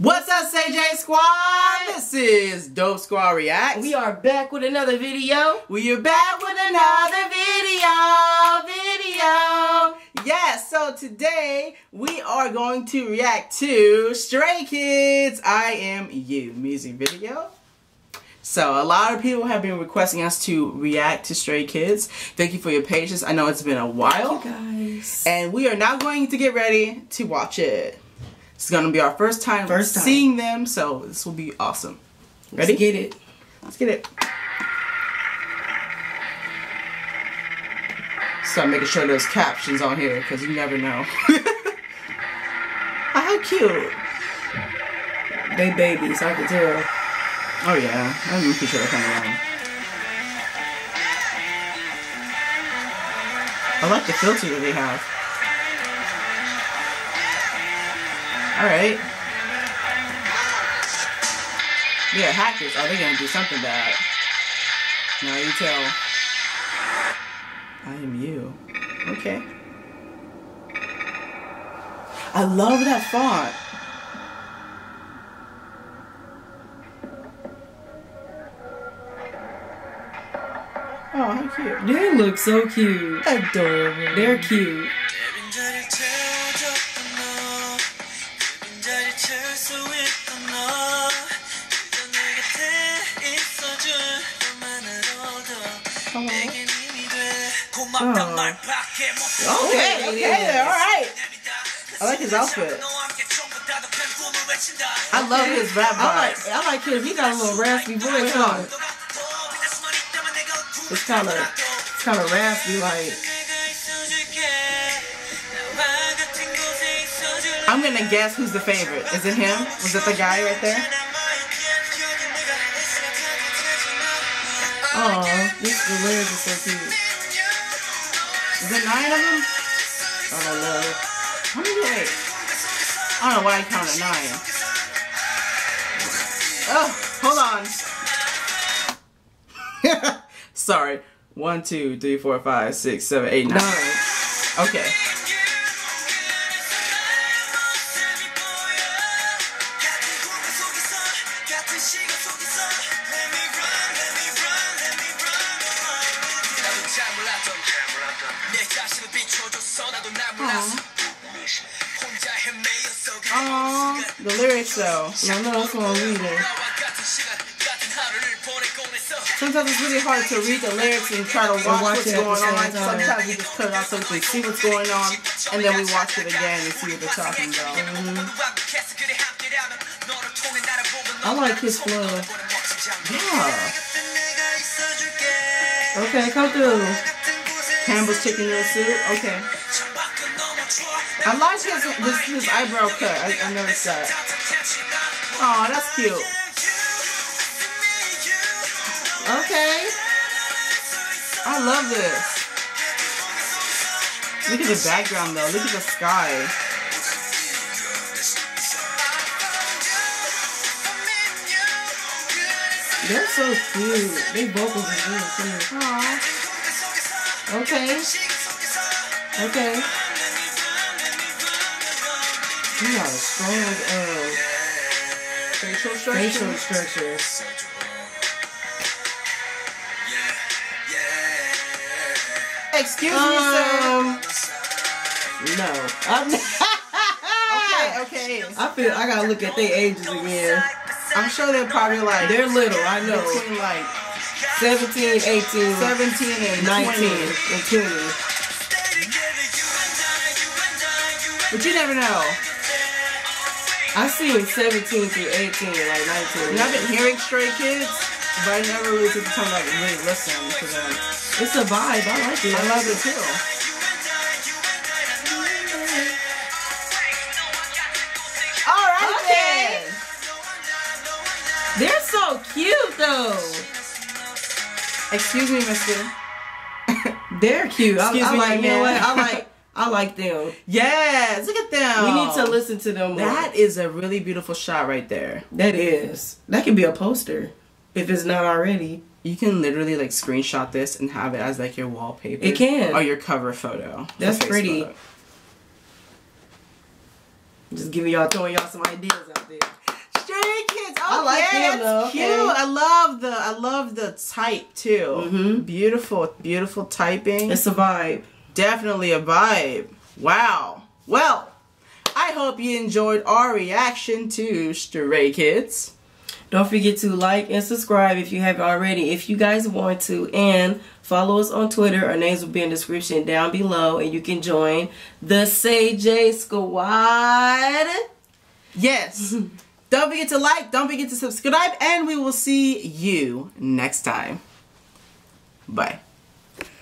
What's up, CJ Squad? This is Dope Squad Reacts. We are back with another video. We are back with another video. Video. Yes, so today we are going to react to Stray Kids I Am You music video. So a lot of people have been requesting us to react to Stray Kids. Thank you for your patience. I know it's been a while. guys. And we are now going to get ready to watch it. It's gonna be our first time, First time. seeing them, so this will be awesome. Ready? Let's get it. Let's get it. So I'm making sure there's captions on here because you never know. oh, how cute. They babies, I can tell. Oh yeah, I'm making sure they're coming on. I like the filter that they have. Alright. We Yeah, hackers. Are they gonna do something bad? Now you tell. I am you. Okay. I love that font. Oh, how cute. They look so cute. Adorable. They're cute. 수 있던 너 그저 내 곁에 있어줄 너만으로도 내겐 힘이 돼 고맙단 어. 말밖에 못해 Okay, okay, alright. I like his outfit. 너와 함께 전부 다 더큰 꿈을 외친다 I love his rap I like vibes. I like his he got a little raspy voice on it. It's kinda it's kinda raspy like I'm gonna guess who's the favorite. Is it him? Was it the guy right there? oh this the lyrics are so cute. Is it nine of them? I don't know. How many? Wait. I don't know why I counted nine. Oh, hold on. Sorry. One, two, three, four, five, six, seven, eight, nine. Nine. Okay. Aww. The lyrics though. I know that's what I'm reading. Sometimes it's really hard to read the lyrics and try to watch, watch what's it going on. Sometimes we just put it on so we can see what's going on, and then we watch it again and see what they're talking about. Mhm. I like his flow. Yeah. Okay, come through. Campbell's chicken noodle soup. Okay. I like his this, his eyebrow cut. I, I noticed that. Oh, that's cute. Okay. I love this. Look at the background though. Look at the sky. They're so cute. They vocals are really cute. Aww. Okay. Okay. You got a strong uh, Facial structure. facial structure. Excuse me, sir. Um, no. I'm, Okay, okay. I feel I gotta look at their ages again. I'm sure they're probably like They're little, I know. between like 17, 18, 17 and 19, 20. and 20. But you never know. I see seen 17 through 18, like 19. And I've been hearing Stray Kids, but I never really took the time to like really listen to them. It's a vibe. I like it. I love it too. Okay. then. They're so cute though. Excuse me, mister. They're cute. I, Excuse I me, like. You know what? I like. I like them. Yes, look at them. We need to listen to them more. That is a really beautiful shot right there. that is. That could be a poster if it's not already. You can literally like screenshot this and have it as like your wallpaper. It can. Or your cover photo. That's pretty. Just giving y'all, throwing y'all some ideas out there. Stray Kids. Okay, I like them, that's though, cute. okay. I love the I love the type too. Mhm. Beautiful, beautiful typing. It's a vibe. Definitely a vibe. Wow. Well, I hope you enjoyed our reaction to Stray Kids. Don't forget to like and subscribe if you haven't already, if you guys want to, and follow us on Twitter. Our names will be in the description down below, and you can join the Say J Squad. Yes. don't forget to like, don't forget to subscribe, and we will see you next time. Bye.